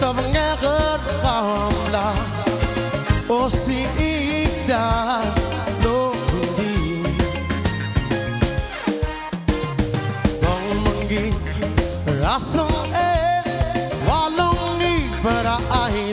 تبغى oh si إبدا لو بندي Wong mengi rasung e walong ni berai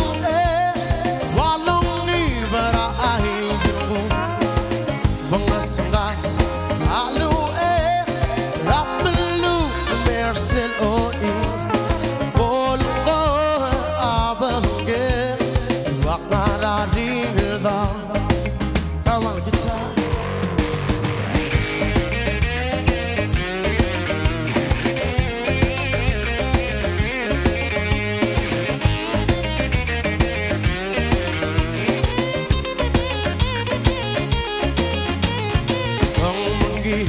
की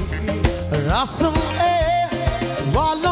रस्म ए वाला